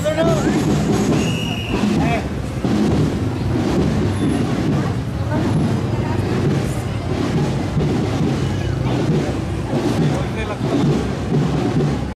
brother, no.